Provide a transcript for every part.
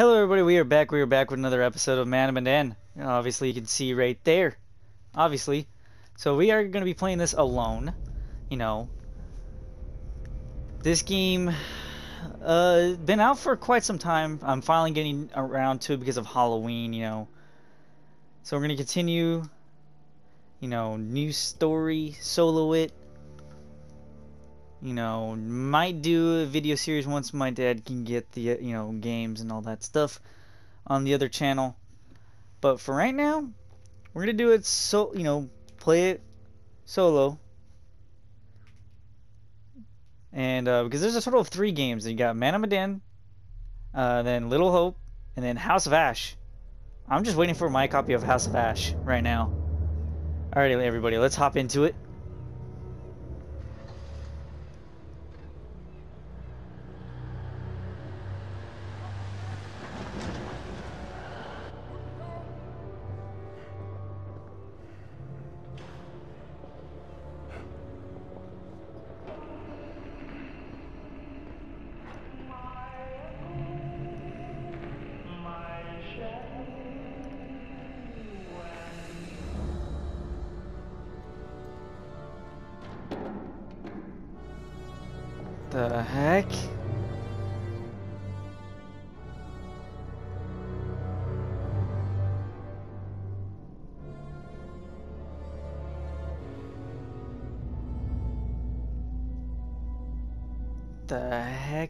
Hello, everybody. We are back. We are back with another episode of Man of Medan. Obviously, you can see right there. Obviously. So, we are going to be playing this alone. You know. This game, uh, been out for quite some time. I'm finally getting around to it because of Halloween, you know. So, we're going to continue, you know, new story, solo it. You know, might do a video series once my dad can get the, you know, games and all that stuff on the other channel. But for right now, we're going to do it so, you know, play it solo. And uh, because there's a total of three games. You got Man of Medan, uh, then Little Hope, and then House of Ash. I'm just waiting for my copy of House of Ash right now. Alrighty, everybody, let's hop into it.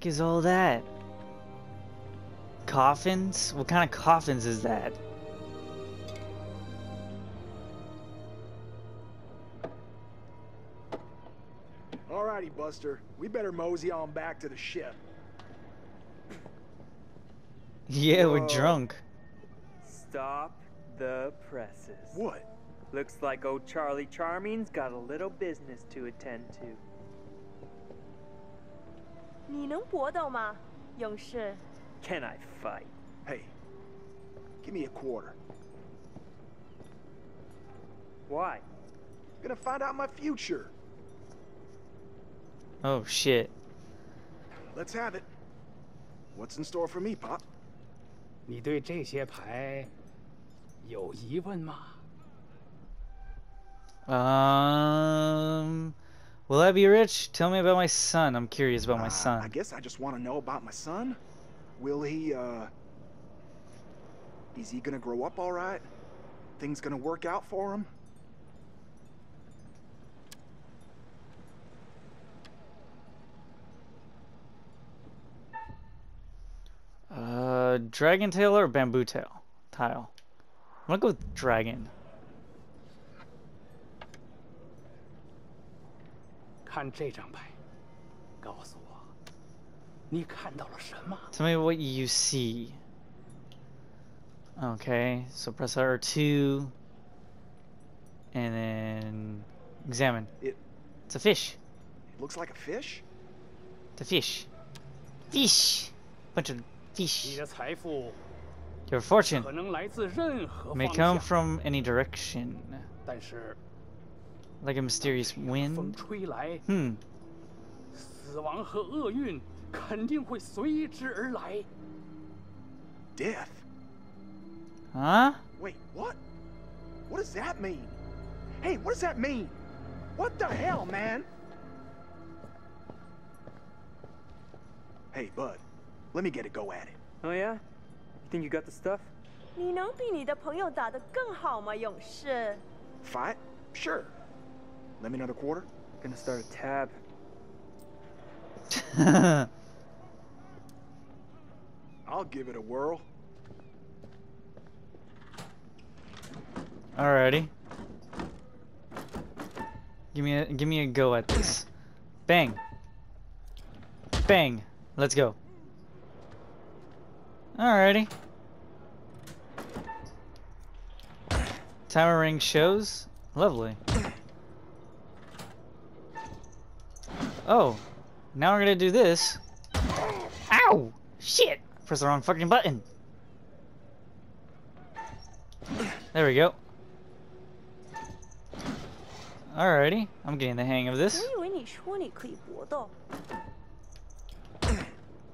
Heck is all that? Coffins? What kind of coffins is that? Alrighty, Buster. We better mosey on back to the ship. Yeah, we're Whoa. drunk. Stop the presses. What? Looks like old Charlie Charming's got a little business to attend to. 你能搏斗吗，勇士？ Can I fight? Hey, give me a quarter. Why? Gonna find out my future. Oh shit. Let's have it. What's in store for me, Pop? 你对这些牌有疑问吗？ Um, will I be rich? Tell me about my son. I'm curious about my Uh, I guess I just want to know about my son. Will he, uh... Is he gonna grow up alright? Things gonna work out for him? Uh, dragon tail or bamboo tail? Tile. I'm gonna go with dragon. 看这张牌，告诉我，你看到了什么？ Tell me what you see. Okay, so press R2, and then examine. It- It's a fish. It looks like a fish? It's a fish. Fish. Bunch of 你 fish. 的财富 Your fortune 可能来自任何 may 方 come 向， from any direction, 但是 like a mysterious 风 wind. 吹来， Hmm. 死亡和厄运肯定会随之而来。 Death? Huh? Wait, what? What does that mean? Hey, what does that mean? What the hell, man? Hey, Bud, let me get a go at it. Oh yeah? You think you got the stuff? 你能比你的朋友打得更好吗，勇士？ Fight? Sure. Let me another quarter. Gonna start a tab. I'll give it a whirl. Alrighty. Give me a give me a go at this. Bang. Bang. Let's go. Alrighty. Timer ring shows. Lovely. Oh, now we're gonna do this. Ow! Shit! Press the wrong fucking button. There we go. Alrighty, I'm getting the hang of this.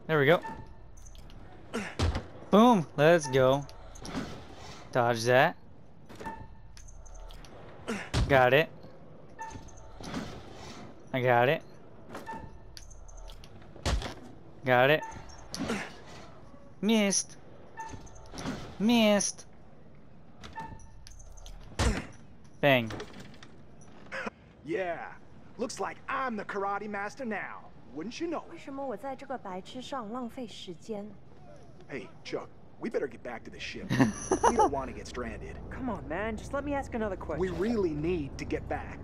There we go. Boom! Let's go. Dodge that. Got it. I got it. Got it. Missed. Missed. Bang. Yeah. Looks like I'm the karate master now. Wouldn't you know? Hey, Chuck, we better get back to the ship. we don't want to get stranded. Come on, man. Just let me ask another question. We really need to get back.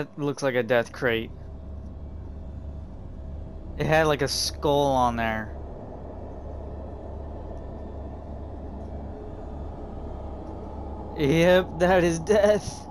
That looks like a death crate. It had like a skull on there. Yep, that is death.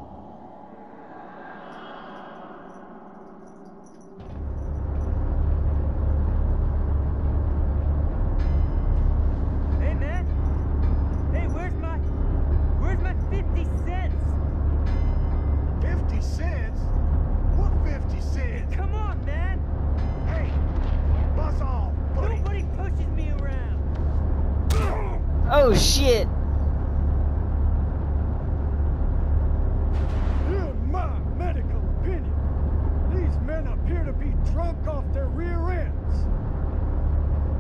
To be drunk off their rear ends.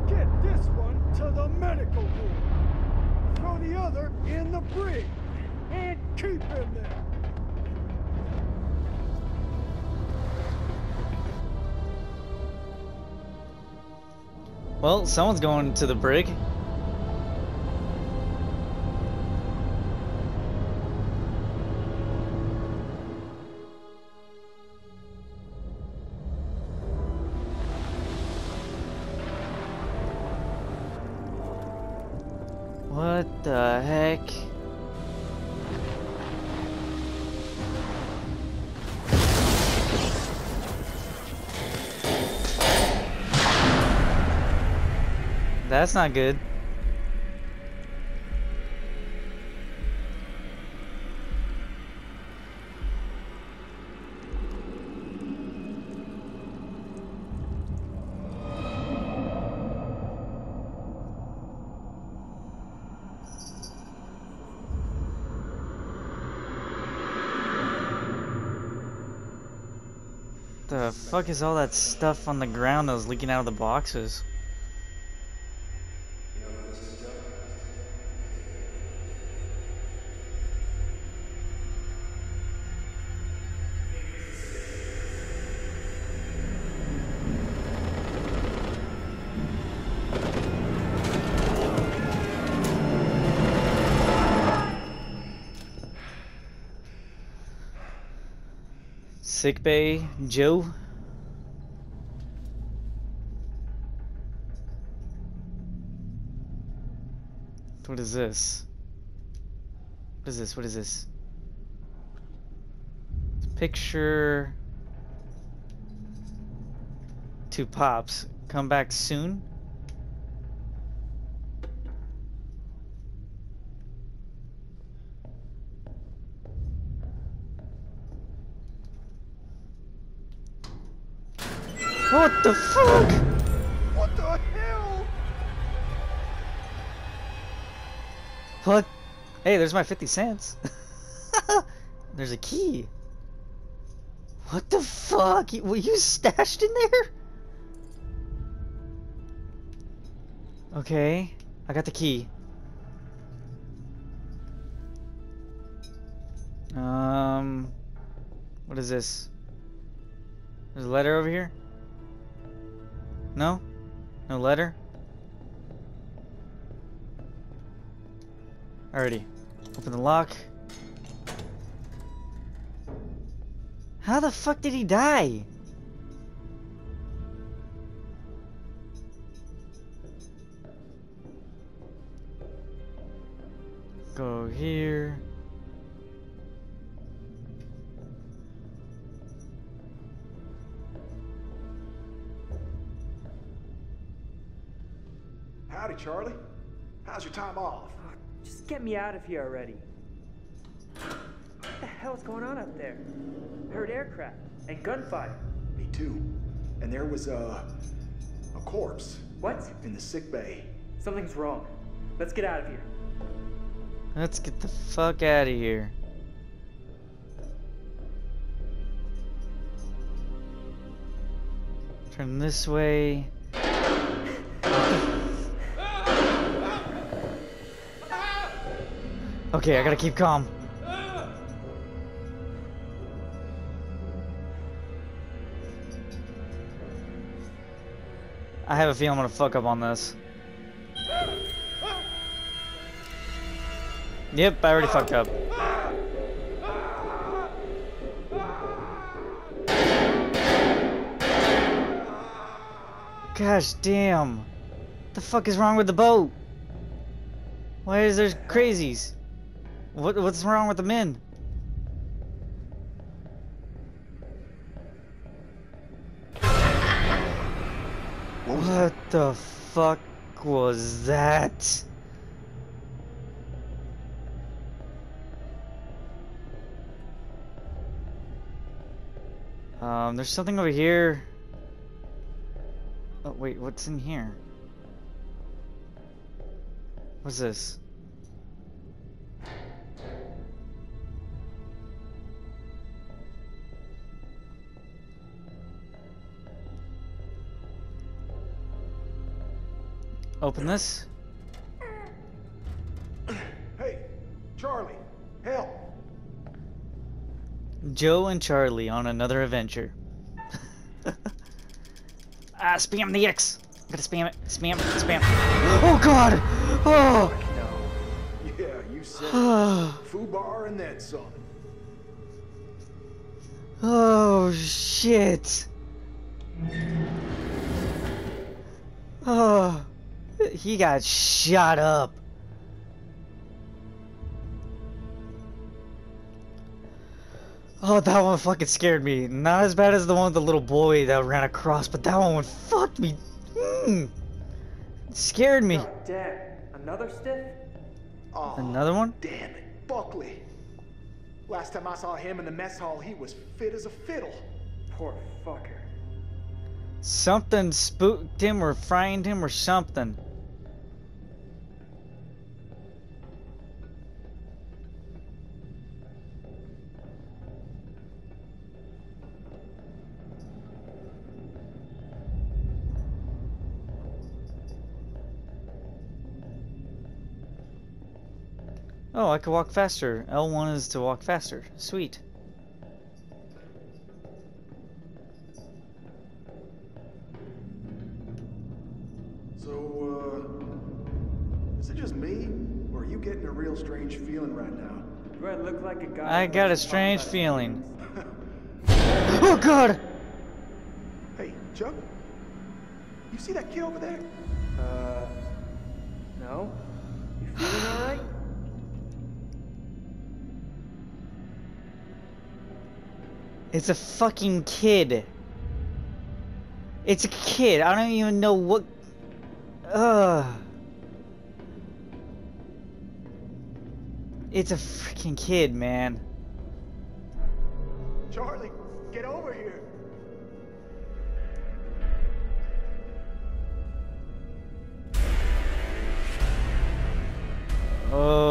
Get this one to the medical. Throw the other in the brig. And keep him there. Well, someone's going to the brig. That's not good. The fuck is all that stuff on the ground that was leaking out of the boxes? Sick bay, Joe. What is this? What is this? What is this? Picture two pops. Come back soon. What the fuck? What the hell? What? Hey, there's my 50 cents. there's a key. What the fuck? You- Were you stashed in there? Okay, I got the key. Um, what is this? There's a letter over here? No? No letter? Alrighty. Open the lock. How the fuck did he die? Go here. Charlie. How's your time off? Oh, just get me out of here already. What the hell's going on up there? Heard aircraft and gunfire. Me too. And there was a a corpse What? in the sick bay. Something's wrong. Let's get out of here. Let's get the fuck out of here. Turn this way. Okay, I gotta keep calm. I have a feeling I'm gonna fuck up on this. Yep, I already fucked up. Gosh damn. What The fuck is wrong with the boat? Why is there crazies? What what's wrong with the men? What? The fuck was that? Um, there's something over here. Oh, wait, what's in here? What's this? Open this. Hey, Charlie, help! Joe and Charlie on another adventure. ah, spam the X. Gotta spam it. Spam, spam. Oh god! Oh! No. Yeah, you said it. Fubar and then some. oh shit! Oh, he got shot up. Oh, that one fucking scared me. Not as bad as the one with the little boy that ran across, but that one fucked me. Mm. Scared me. God damn. Another stiff? Oh, Another one? damn it, Buckley. Last time I saw him in the mess hall, he was fit as a fiddle. Poor fucker. Something spooked him or frightened him or something. Oh, I could walk faster. L1 is to walk faster. Sweet. So, uh, is it just me, or are you getting a real strange feeling right now? Do I look like a guy? I got a likes to talk strange feeling. Oh god! Hey, Chuck, you see that kid over there? Uh, no. You feeling alright? It's a fucking kid. It's a kid. I don't even know what. Ugh. It's a freaking kid, man. Charlie, get over here. Okay.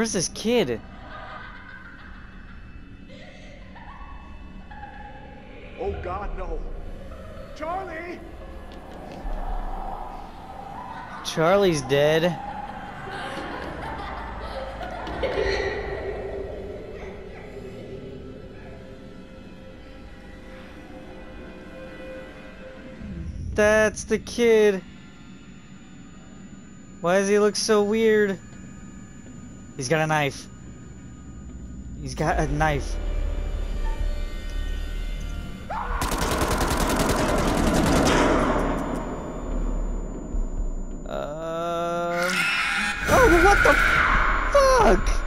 Where's this kid? Oh God, no. Charlie! Charlie's dead. That's the kid. Why does he look so weird? He's got a knife. He's got a knife. Um. Oh, what the fuck?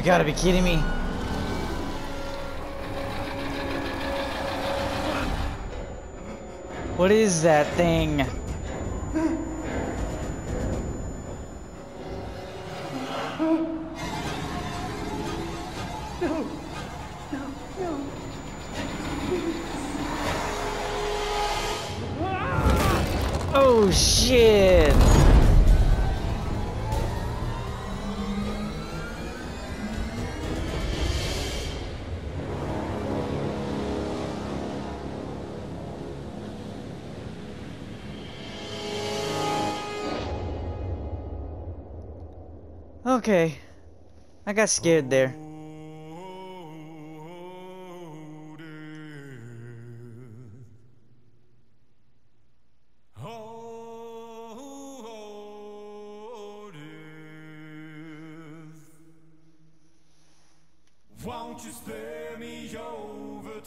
You gotta be kidding me. What is that thing? Okay. I got scared there. Won't you spare me over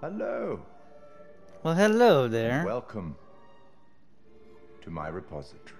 Hello. Well, hello there. Welcome to my repository.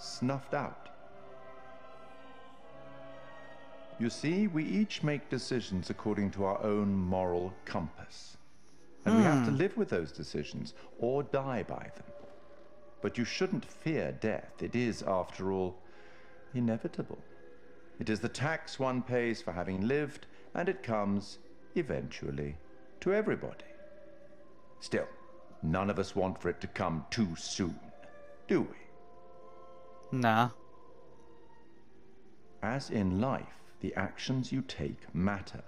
snuffed out. You see, we each make decisions according to our own moral compass. And we have to hmm. live with those decisions or die by them. But you shouldn't fear death. It is, after all, inevitable. It is the tax one pays for having lived, and it comes, eventually, to everybody. Still, none of us want for it to come too soon, do we? Nah. As in life, the actions you take matter.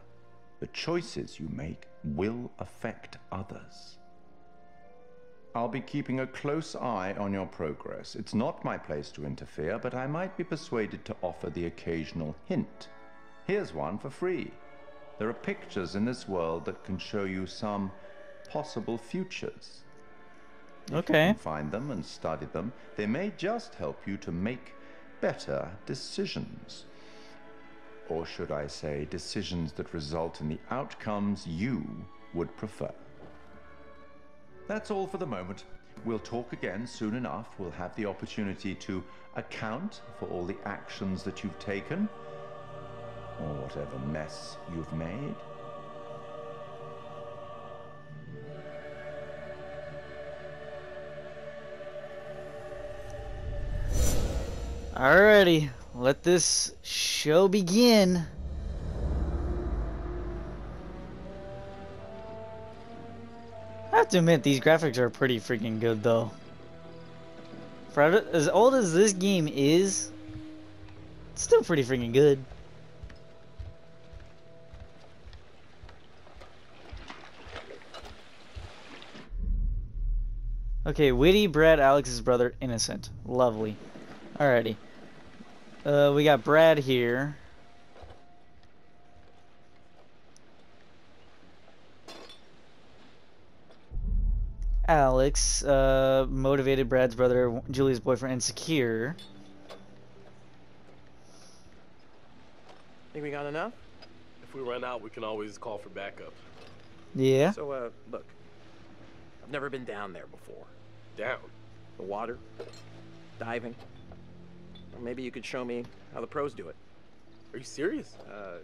The choices you make will affect others. I'll be keeping a close eye on your progress. It's not my place to interfere, but I might be persuaded to offer the occasional hint. Here's one for free. There are pictures in this world that can show you some possible futures. If you Okay. can find them and study them, they may just help you to make better decisions. Or should I say, decisions that result in the outcomes you would prefer. That's all for the moment. We'll talk again soon enough. We'll have the opportunity to account for all the actions that you've taken, or whatever mess you've made. Alrighty, let this show begin. I have to admit, these graphics are pretty freaking good, though. For as old as this game is, it's still pretty freaking good. Okay, Witty, Brad, Alex's brother, Innocent. Lovely. Alrighty. Uh, we got Brad here. Alex, uh, motivated Brad's brother, Julie's boyfriend, insecure. Think we got enough? If we run out, we can always call for backup. Yeah. So, uh, look. I've never been down there before. Down. The water, diving. Or maybe you could show me how the pros do it. Are you serious? Uh,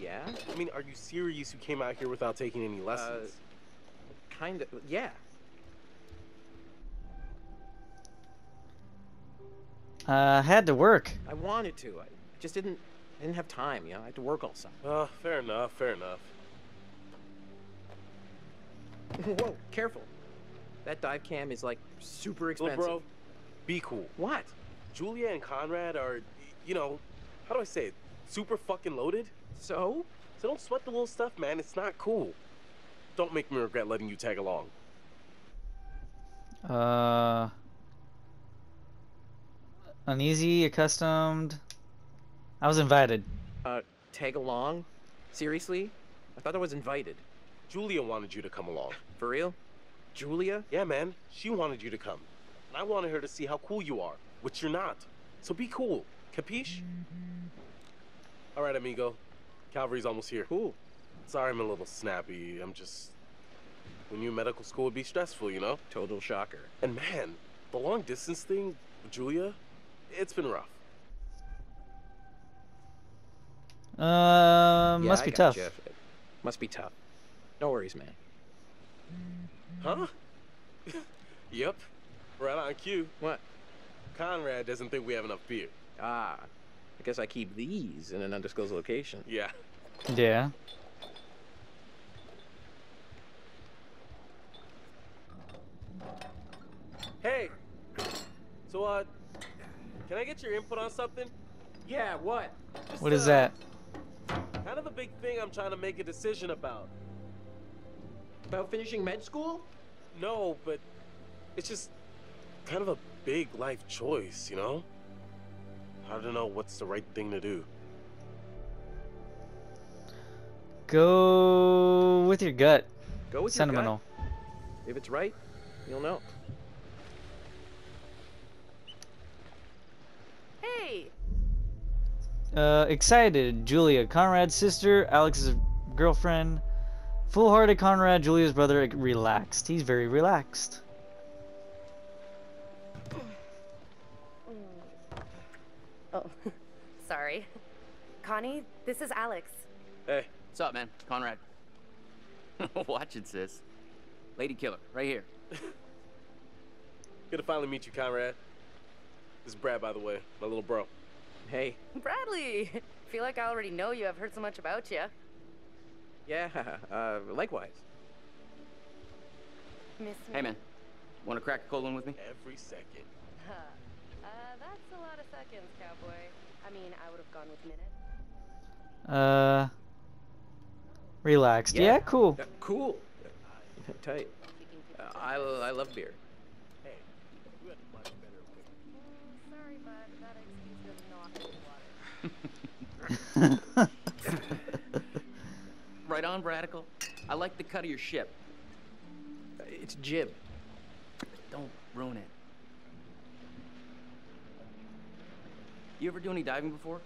yeah? I mean, are you serious you came out here without taking any lessons? Kind of, yeah. Uh, had to work. I wanted to. I just didn't, I didn't have time, you know? I had to work all summer. uh, fair enough, fair enough. Whoa, careful. That dive cam is like super Look, expensive. bro, be cool. What? Julia and Conrad are, you know, how do I say it? Super fucking loaded. So? So don't sweat the little stuff, man. It's not cool. Don't make me regret letting you tag along. Uh, uneasy, accustomed. I was invited. Uh, tag along? Seriously? I thought I was invited. Julia wanted you to come along. For real? Julia? Yeah, man. She wanted you to come. And I wanted her to see how cool you are, which you're not. So be cool. Capiche? All right, amigo. Calvary's almost here. Cool. Sorry I'm a little snappy. I'm just... When you in medical school would be stressful, you know? Total shocker. And man, the long distance thing Julia, it's been rough. Uh, Yeah, must be tough. gotcha. Must be tough. No worries, man. Huh? yep. Right on cue. What? Conrad doesn't think we have enough beer. Ah, I guess I keep these in an undisclosed location. Yeah. Yeah. Hey. So, uh, can I get your input on something? Yeah, what? Just, What is uh, that? Kind of a big thing I'm trying to make a decision about. About finishing med school? No, but it's just kind of a big life choice, you know? Hard to know what's the right thing to do. Go with your gut. Go with your gut. Sentimental. If it's right, you'll know. Hey, Uh, excited. Julia, Conrad's sister, Alex's girlfriend. Full-hearted Conrad, Julia's brother, relaxed. He's very relaxed. Oh, sorry. Connie, this is Alex. Hey, What's up, man? Conrad. Watch it, sis. Lady killer, right here. good to finally meet you, Conrad. This is Brad, by the way, my little bro. Hey, Bradley! Feel like I already know you. I've heard so much about you. yeah, uh, likewise. Miss me? Hey, man. Want to crack a cold one with me? Every second. Huh. Uh, lot of seconds, cowboy. I mean, I would have gone with minutes. Uh, relaxed. Yeah, cool. Uh, cool. Tight. Uh, I, I love beer. Hey, you had much better equipment. Sorry, bud. That excuse does not hold water. Right on, Radical. I like the cut of your ship. It's jib. Don't ruin it. You ever do any diving before?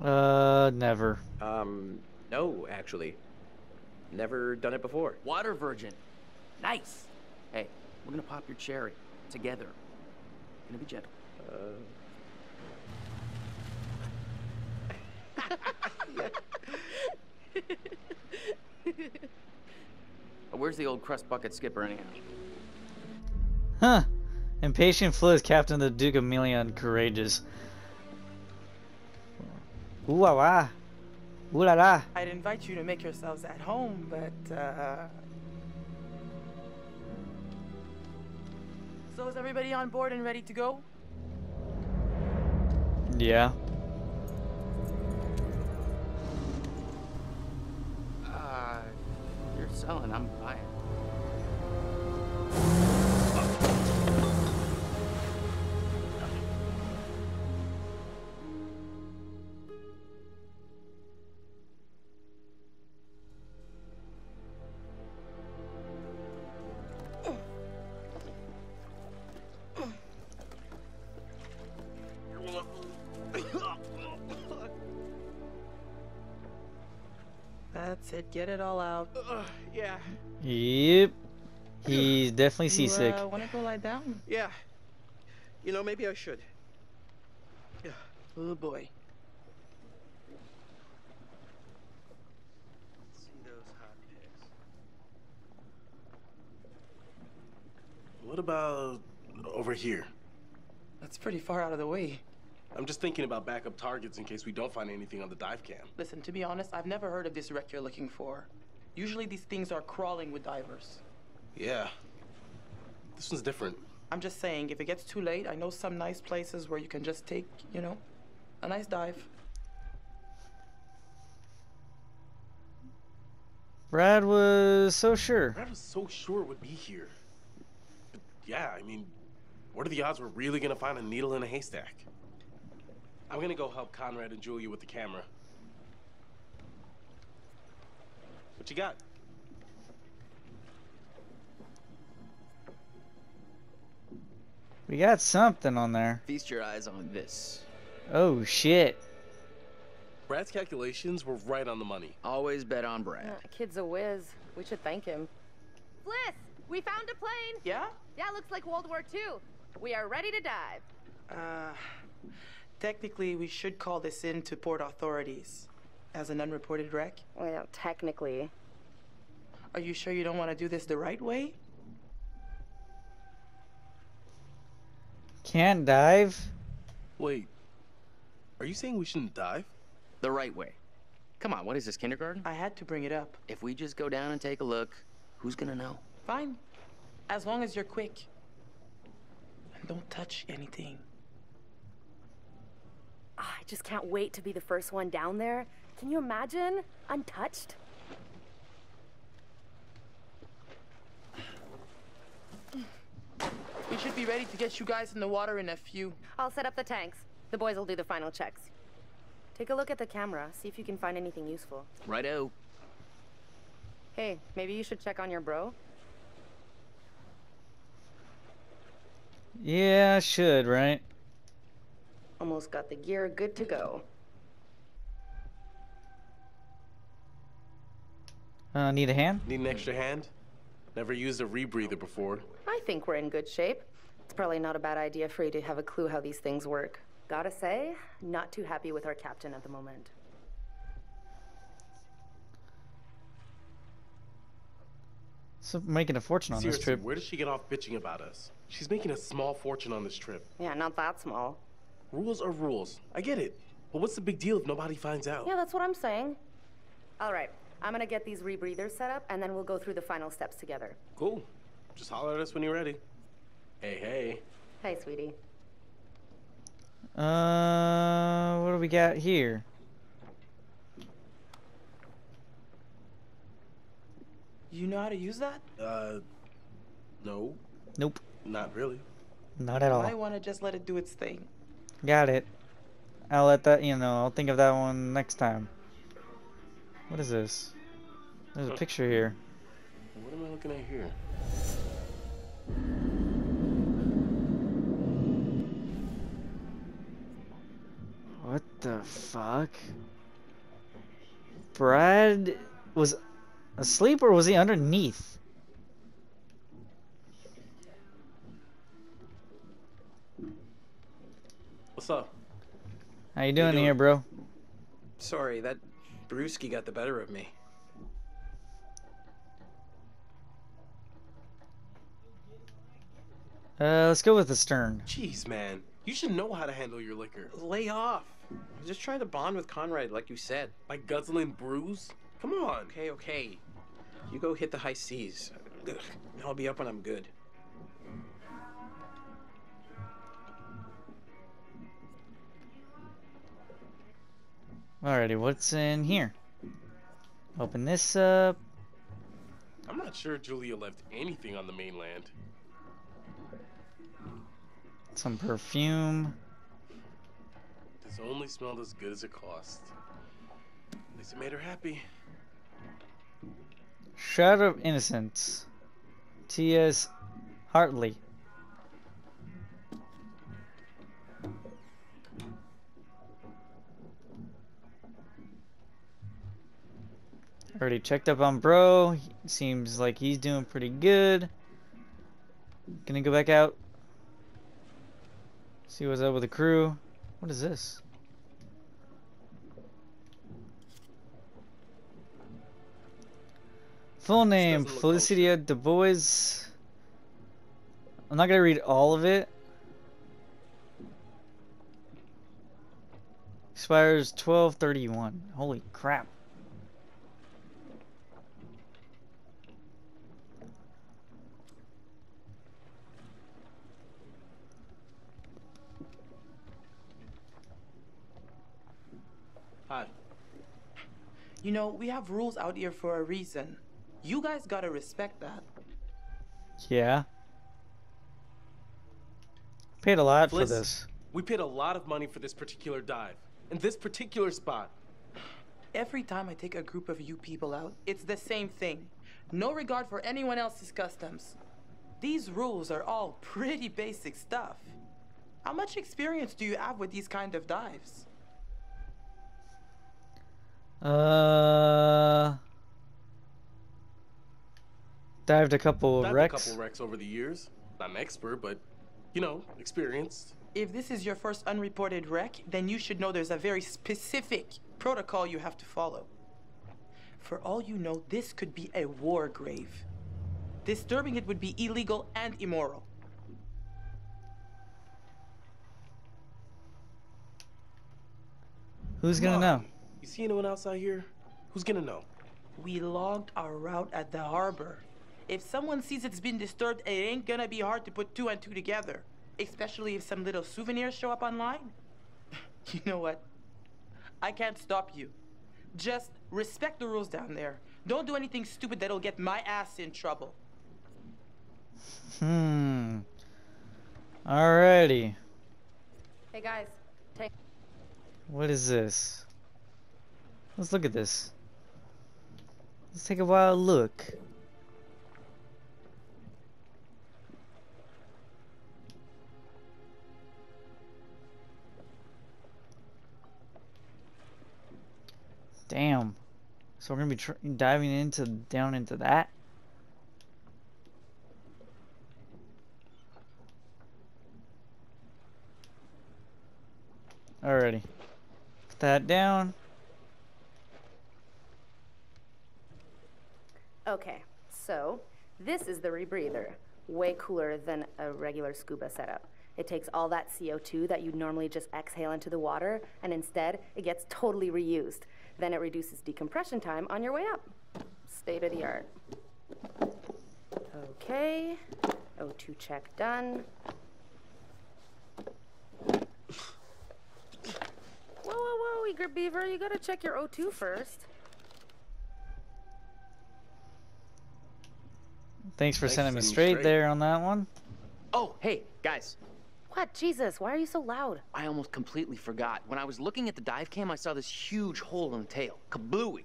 Uh, never. Um, no, actually. Never done it before. Water virgin. Nice. Hey, we're gonna pop your cherry together. Gonna be gentle. Uh, Uh, Where's the old crust bucket skipper anyhow? Huh. Impatient Fliss is captain the Duke of Milan Courageous. Ooh la la. Ooh la la. I'd invite you to make yourselves at home, but uh... So is everybody on board and ready to go? Yeah. Uh, you're selling, I'm buying. Get it all out. Uh, yeah, Yep. He's definitely seasick. You uh, want to go lie down? yeah. You know, maybe I should. Yeah. Oh boy. See those hot pics. What about over here? That's pretty far out of the way. I'm just thinking about backup targets in case we don't find anything on the dive cam. Listen, to be honest, I've never heard of this wreck you're looking for. Usually these things are crawling with divers. Yeah. This one's different. I'm just saying, if it gets too late, I know some nice places where you can just take, you know, a nice dive. Brad was so sure. Brad was so sure it would be here. But yeah, I mean, what are the odds we're really gonna find a needle in a haystack? I'm gonna go help Conrad and Julia with the camera. What you got? We got something on there. Feast your eyes on this. Oh shit. Brad's calculations were right on the money. Always bet on Brad. Uh, kid's a whiz. We should thank him. Fliss, we found a plane. Yeah? Yeah, looks like World War II. We are ready to dive. Uh, technically, we should call this in to port authorities as an unreported wreck. Well, technically. Are you sure you don't want to do this the right way? Can't dive? Wait, are you saying we shouldn't dive? The right way. Come on, what is this, kindergarten? I had to bring it up. If we just go down and take a look, who's gonna know? Fine. As long as you're quick. And don't touch anything. I just can't wait to be the first one down there. Can you imagine? Untouched? We should be ready to get you guys in the water in a few. I'll set up the tanks. The boys will do the final checks. Take a look at the camera, see if you can find anything useful. Righto. Hey, maybe you should check on your bro? Yeah, I should, right? Almost got the gear good to go. Uh, need a hand? Need an extra hand? Never used a rebreather before. I think we're in good shape. It's probably not a bad idea for you to have a clue how these things work. Gotta say, not too happy with our captain at the moment. So making a fortune on Seriously, this trip. where did she get off bitching about us? She's making a small fortune on this trip. Yeah, not that small. Rules are rules. I get it. But what's the big deal if nobody finds out? Yeah, that's what I'm saying. All right, I'm gonna get these rebreathers set up, and then we'll go through the final steps together. Cool. Just holler at us when you're ready. Hey, hey. Hey, sweetie. Uh, what do we got here? You know how to use that? Uh, no. Nope. Not really. Not at all. I want to just let it do its thing. Got it. I'll let that, you know, I'll think of that one next time. What is this? There's a picture here. What am I looking at here? What the fuck? Brad was asleep or was he underneath? What's up? How you doing doing? here, bro? Sorry, that brewski got the better of me. Uh, let's go with the stern. Jeez, man. You should know how to handle your liquor. Lay off. I'm just trying to bond with Conrad, like you said. By guzzling brews? Come on. Okay, okay. You go hit the high seas. Ugh, I'll be up when I'm good. Alrighty, what's in here? Open this up. I'm not sure Julia left anything on the mainland. Some perfume. This only smelled as good as it cost. At least it made her happy. Shroud of Innocence. T.S. Hartley. Already checked up on bro. Seems like he's doing pretty good. Gonna go back out. See what's up with the crew. What is this? Full name doesn't Du Bois. I'm not gonna read all of it. Expires 1231. Holy crap. You know, we have rules out here for a reason. You guys gotta respect that. Yeah. Paid a lot Fliss, for this. We paid a lot of money for this particular dive. And this particular spot. Every time I take a group of you people out, it's the same thing. No regard for anyone else's customs. These rules are all pretty basic stuff. How much experience do you have with these kind of dives? Uh. Dived a couple Dived wrecks. a couple wrecks over the years. Not an expert, but, you know, experienced. If this is your first unreported wreck, then you should know there's a very specific protocol you have to follow. For all you know, this could be a war grave. Disturbing it would be illegal and immoral. Who's gonna Come know? On. You see anyone else out here? Who's gonna know? We logged our route at the harbor. If someone sees it's been disturbed, it ain't gonna be hard to put two and two together. Especially if some little souvenirs show up online. you know what? I can't stop you. Just respect the rules down there. Don't do anything stupid that'll get my ass in trouble. Hmm. Alrighty. Hey guys, take. What is this? Let's look at this. Let's take a wild look. Damn. So we're gonna be tr diving into down into that. Alrighty. Put that down. Okay, so this is the rebreather. Way cooler than a regular scuba setup. It takes all that CO2 that you'd normally just exhale into the water, and instead, it gets totally reused. Then it reduces decompression time on your way up. State of the art. Okay, O2 check done. Whoa, whoa, whoa, Eager Beaver, you gotta check your O2 first. Thanks for Thanks sending me for sending me straight, straight. there on that one. Oh, hey, guys. What? Jesus, why are you so loud? I almost completely forgot. When I was looking at the dive cam, I saw this huge hole in the tail. Kablooey.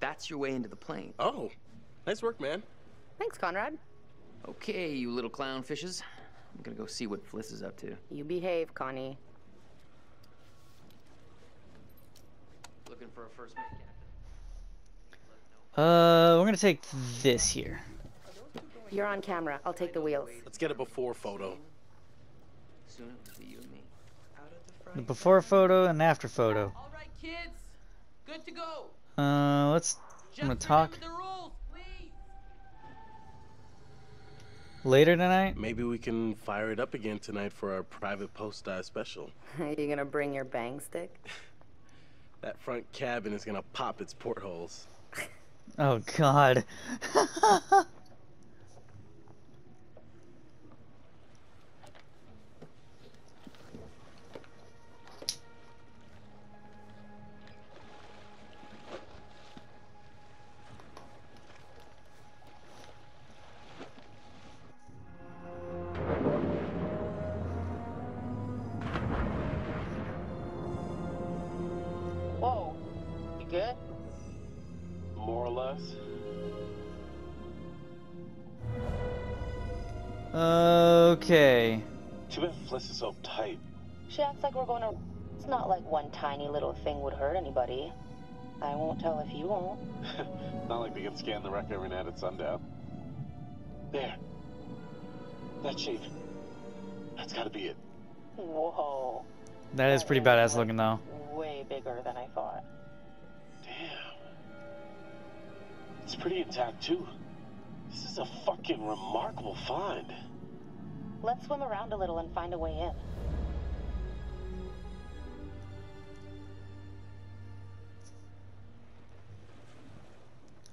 That's your way into the plane. Oh, nice work, man. Thanks, Conrad. Okay, you little clownfishes. I'm gonna go see what Fliss is up to. You behave, Connie. Looking for a first mate, Captain. Uh, we're gonna take this here. You're on camera. I'll take the wheels. Let's get a before photo. Soon it will be you and me. The before photo and after photo. All right, kids. Good to go. Uh, let's. I'm gonna talk remember the rules, please. later tonight. Maybe we can fire it up again tonight for our private post dive special. Are you gonna bring your bang stick? That front cabin is gonna pop its portholes. Oh God. like we're going to. It's not like one tiny little thing would hurt anybody. I won't tell if you won't. Not like they can scan the wreck every night at sundown. There. That shape. That's gotta be it. Whoa. That is pretty badass looking though. Way bigger than I thought. Damn. It's pretty intact too. This is a fucking remarkable find. Let's swim around a little and find a way in.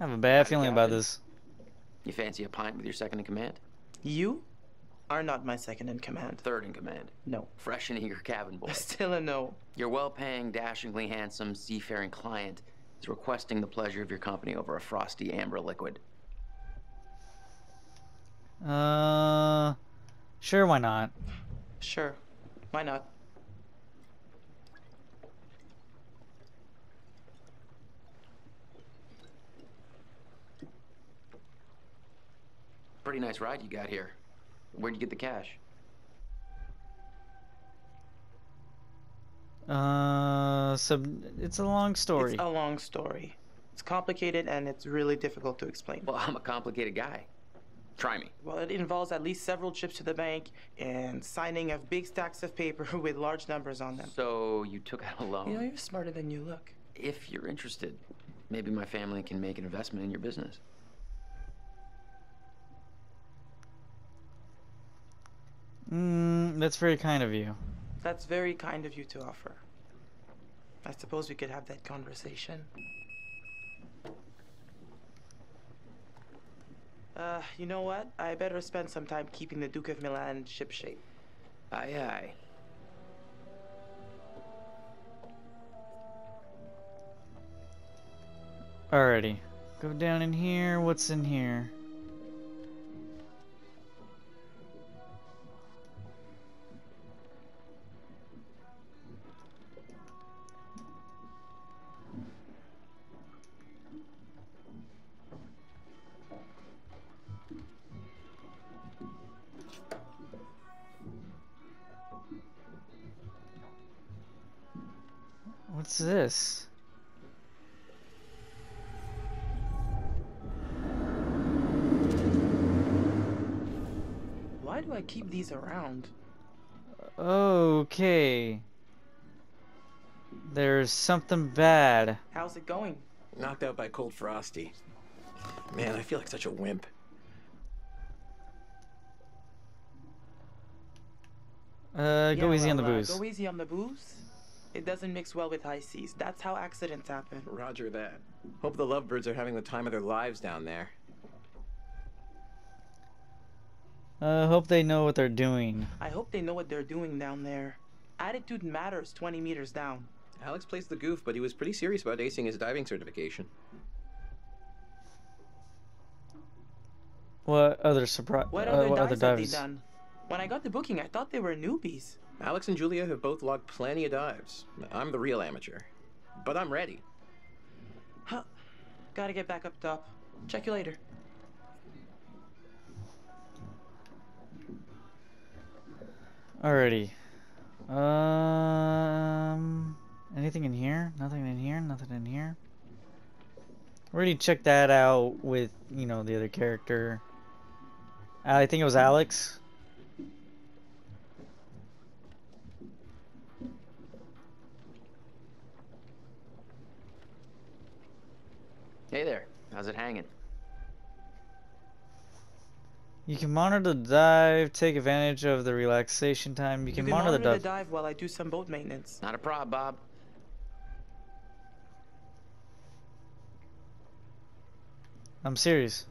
I have a bad feeling about this. You fancy a pint with your second in command? You are not my second in command. Third in command. No. Fresh and eager cabin boy. Still a no. Your well-paying, dashingly handsome, seafaring client is requesting the pleasure of your company over a frosty amber liquid. Uh, sure, why not? Sure. Why not? Pretty nice ride you got here. Where'd you get the cash? Uh, so it's a long story. It's a long story. It's complicated and it's really difficult to explain. Well, I'm a complicated guy. Try me. Well, it involves at least several trips to the bank and signing of big stacks of paper with large numbers on them. So you took out a loan. You know, you're smarter than you look. If you're interested, maybe my family can make an investment in your business. Mm, that's very kind of you. That's very kind of you to offer. I suppose we could have that conversation. Uh, you know what? I better spend some time keeping the Duke of Milan shipshape. Aye, aye. Alrighty. Go down in here. What's in here? This? Why do I keep these around? Okay. There's something bad. How's it going? Knocked out by Cold Frosty. Man, I feel like such a wimp. Uh, go Yeah, easy on the well, uh, booze. Go easy on the booze. It doesn't mix well with high seas. That's how accidents happen. Roger that. Hope the lovebirds are having the time of their lives down there. Uh, hope they know what they're doing. I hope they know what they're doing down there. Attitude matters 20 meters down. Alex plays the goof, but he was pretty serious about acing his diving certification. What other surprise? What uh, other what dives other have they done? When I got the booking, I thought they were newbies. Alex and Julia have both logged plenty of dives. I'm the real amateur. But I'm ready. Huh. Gotta get back up top. Check you later. Alrighty. Um, anything in here? Nothing in here. Nothing in here. Already checked that out with you know the other character. I think it was Alex. Hey there. How's it hanging? You can monitor the dive, take advantage of the relaxation time. You You can, can monitor, monitor the the dive. dive while I do some boat maintenance. Not a prob, Bob. I'm serious.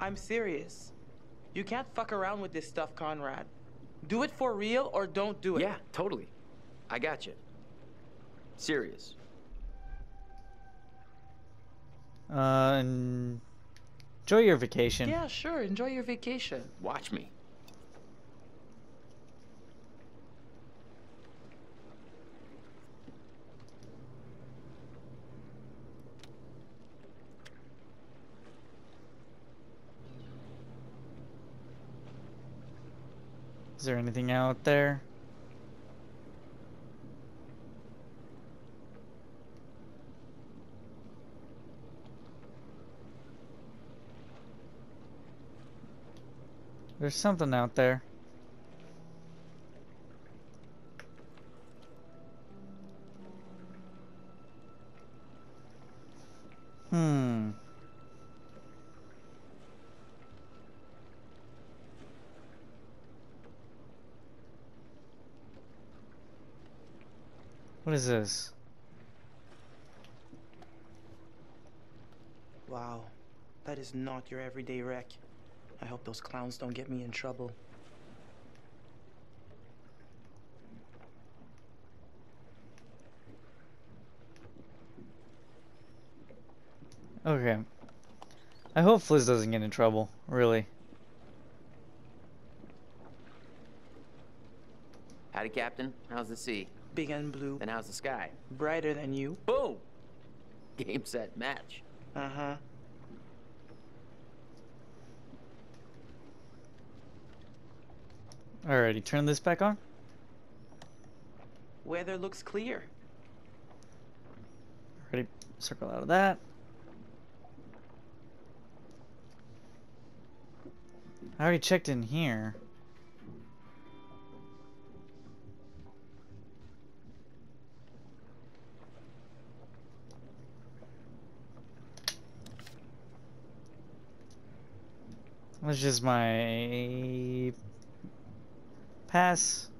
I'm serious. You can't fuck around with this stuff, Conrad. Do it for real or don't do it. Yeah, totally. I got you. Serious. Uh, enjoy your vacation. Yeah, sure. Enjoy your vacation. Watch me. Is there anything out there? There's something out there. Hmm. What is this? Wow. That is not your everyday wreck. I hope those clowns don't get me in trouble. Okay. I hope Fliss doesn't get in trouble, really. Howdy, Captain. How's the sea? Big and blue. And how's the sky? Brighter than you. Boom! Game, set, match. Uh Alrighty, turn this back on. Weather looks clear. Ready, circle out of that. I already checked in here. That's just my pass.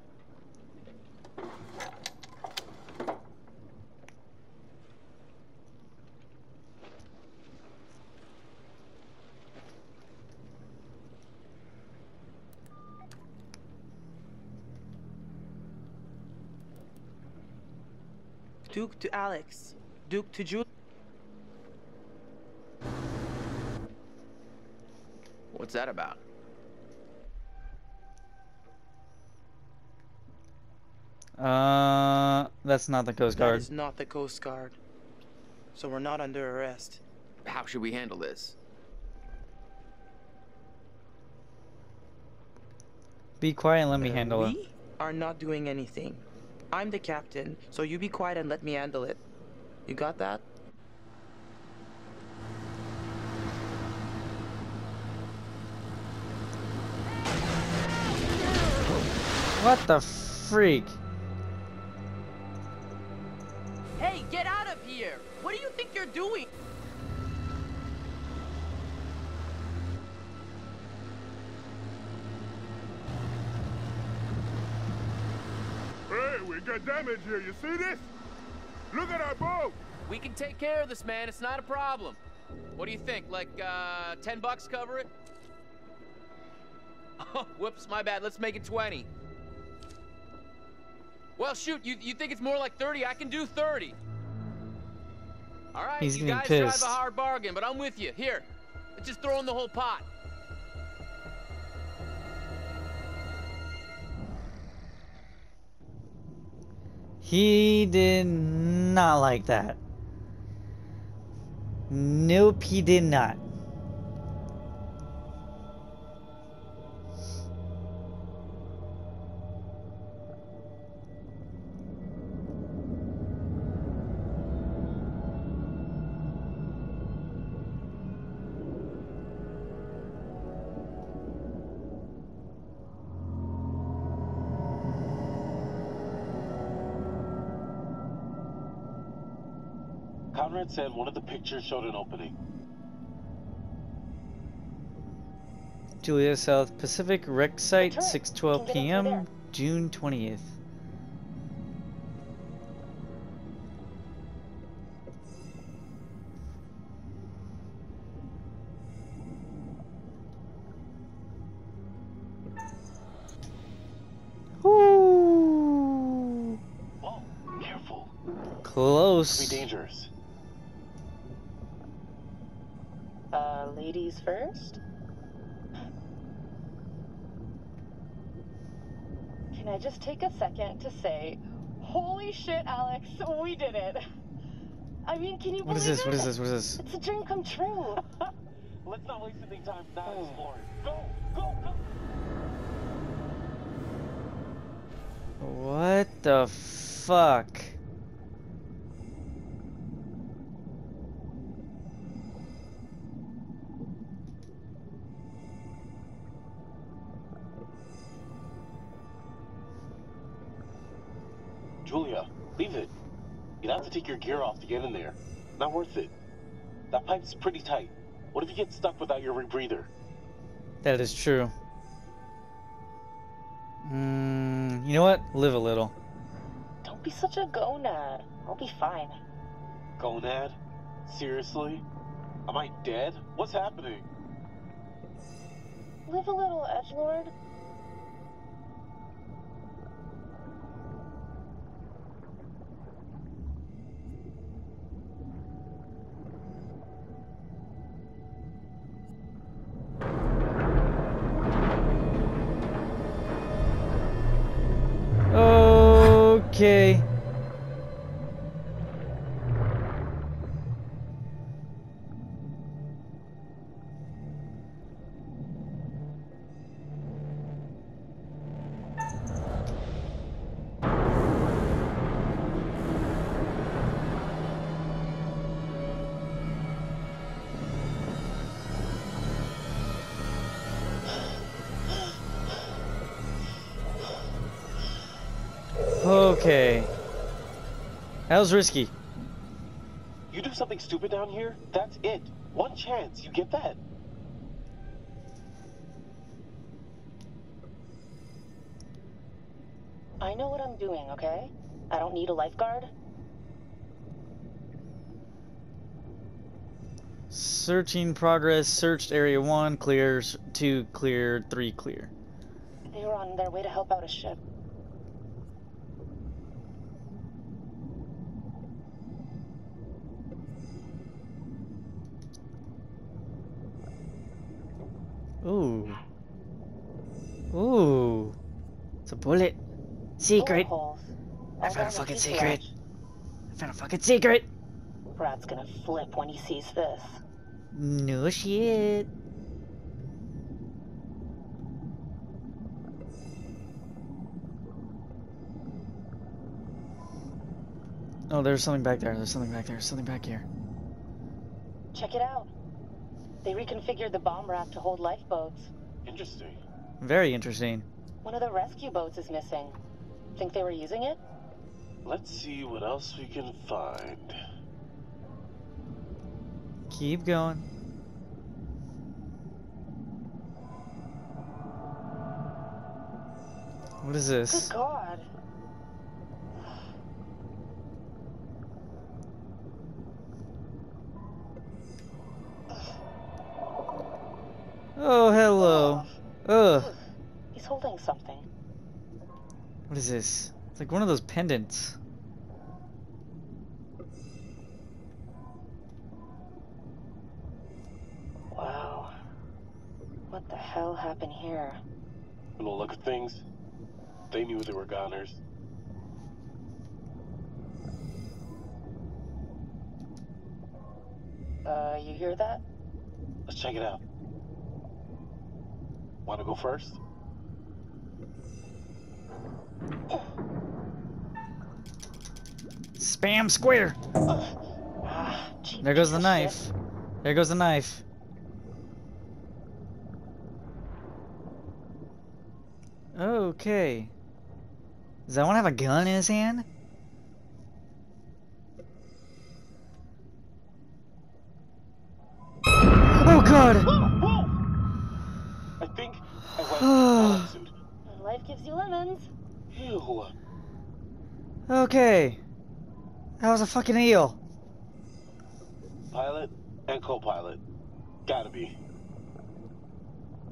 Duke to Alex. Duke to Julie. What's that about? Uh, that's not the Coast Guard. is not the Coast Guard. So we're not under arrest. How should we handle this? Be quiet and let me Uh, handle it. we are not doing anything. I'm the captain, so you be quiet and let me handle it. You got that? What the freak? What do you think you're doing? Hey, we got damage here. You see this? Look at our boat. We can take care of this, man. It's not a problem. What do you think? Like, uh, 10 bucks cover it? Oh, whoops, my bad. Let's make it 20. Well, shoot, you, you think it's more like 30? I can do 30. All right, He's you getting guys pissed. drive a hard bargain, but I'm with you. Here, let's just throw in the whole pot. He did not like that. Nope, he did not. Conrad said one of the pictures showed an opening. Julia South Pacific Wreck Site, 6:12 Can get in through p.m., June 20th. Ooh, Whoa, careful. close. Could be dangerous. Ladies first? Can I just take a second to say, holy shit, Alex, we did it. I mean, can you What is believe this? What it? is this? What is this? It's a dream come true. Let's not waste any time not exploring. Oh. Go, go, go. What the fuck? Your gear off to get in there. Not worth it. That pipe's pretty tight. What if you get stuck without your rebreather? That is true. Mm, you know what? Live a little. Don't be such a gonad. I'll be fine. Gonad? Seriously? Am I dead? What's happening? Live a little, Edgelord. Okay. Okay. That was risky. You do something stupid down here, that's it. One chance, you get that? I know what I'm doing, okay? I don't need a lifeguard. Searching progress. Searched area 1, clear. 2, clear. 3, clear. They were on their way to help out a ship. Ooh. Ooh. It's a bullet. Secret. Oh, bullet. I found a fucking secret. I found a fucking secret. Brad's gonna flip when he sees this. No shit. Oh, there's something back there. There's something back there. Something back here. Check it out. They reconfigured the bomb raft to hold lifeboats. Interesting. Very interesting. One of the rescue boats is missing. Think they were using it? Let's see what else we can find. Keep going. What is this? Good God. Oh, hello. Ugh. He's holding something. What is this? It's like one of those pendants. Wow. What the hell happened here? From the look of things, they knew they were goners. Uh, you hear that? Let's check it out. Want to go first? Spam square. There goes the knife. There goes the knife. Okay. Does that one have a gun in his hand? Oh god! I think I went pilot suit. Life gives you lemons. Ew. Okay. That was a fucking eel. Pilot and co-pilot. Gotta be.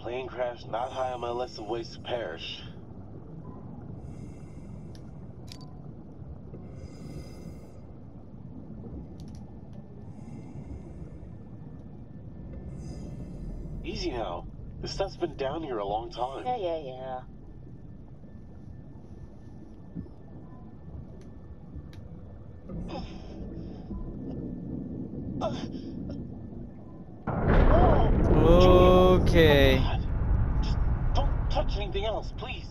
Plane crash not high on my list of ways to perish. Easy now. This stuff's been down here a long time. Yeah, yeah, yeah. Okay. Don't touch anything else, please.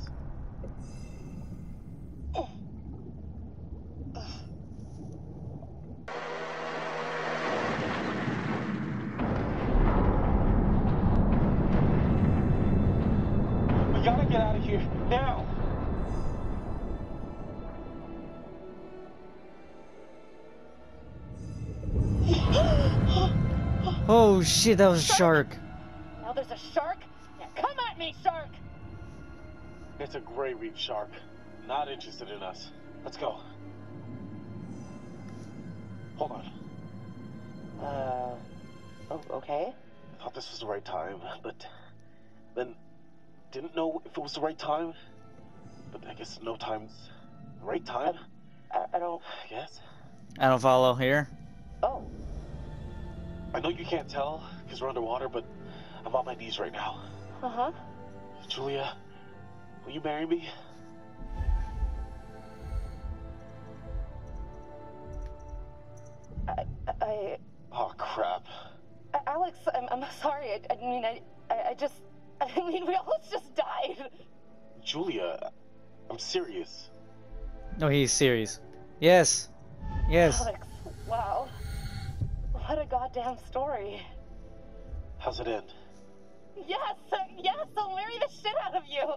We gotta get out of here now. Oh shit, that was a shark. Now there's a shark? Yeah, come at me, shark! It's a gray reef shark. Not interested in us. Let's go. Hold on. Uh, oh, okay. I Thought this was the right time, but then didn't know if it was the right time. But I guess no time's the right time. I, I don't. I guess. I don't follow here. Oh. I know you can't tell because we're underwater, but I'm on my knees right now. Uh huh. Julia, will you marry me? I, I, Oh crap. I- Alex, I'm, I'm sorry. I, I mean, I, I, I just, I mean, we almost just died. Julia, I'm serious. No, he's serious. Yes. Yes. Alex, wow. What a goddamn story. How's it end? Yes, yes, I'll marry the shit out of you.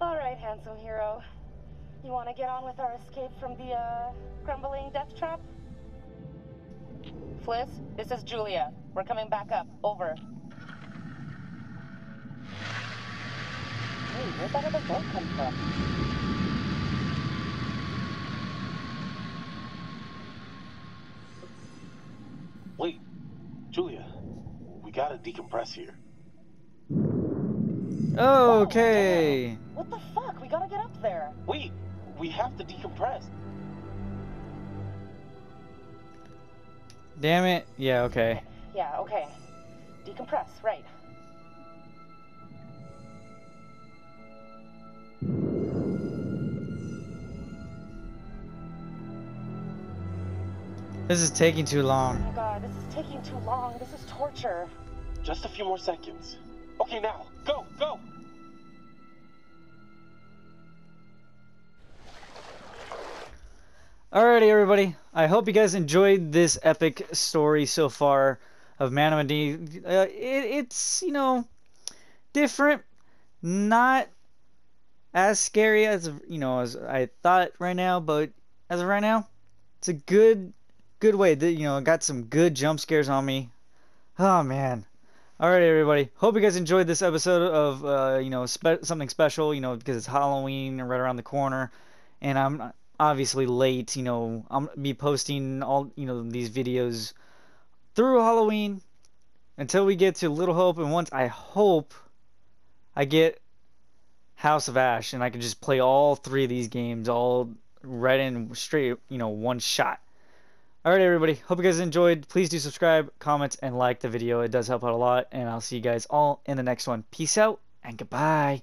All right, handsome hero. You want to get on with our escape from the uh, crumbling death trap? Fliss, this is Julia. We're coming back up. Over. Hey, where'd that other boat come from? Wait, Julia, we gotta decompress here. Okay. What the fuck? We gotta get up there. Wait, we have to decompress. Damn it. Yeah, okay. Yeah, okay. Decompress, right. This is taking too long. Oh my god, this is taking too long. This is torture. Just a few more seconds. Okay, now, go, go! Alrighty, everybody. I hope you guys enjoyed this epic story so far of Man of Medan. Uh, it, it's, you know, different. Not as scary as, you know, as I thought right now, but as of right now, it's a good good way. You know, got some good jump scares on me. Oh man. Alright, everybody. Hope you guys enjoyed this episode of uh, you know spe- something special. You know because it's Halloween and right around the corner, and I'm obviously late. You know I'm be posting all you know these videos through Halloween until we get to Little Hope, and once I hope I get House of Ash, and I can just play all three of these games all right in straight, you know, one shot. Alright, everybody. Hope you guys enjoyed. Please do subscribe, comment, and like the video. It does help out a lot. And I'll see you guys all in the next one. Peace out and goodbye.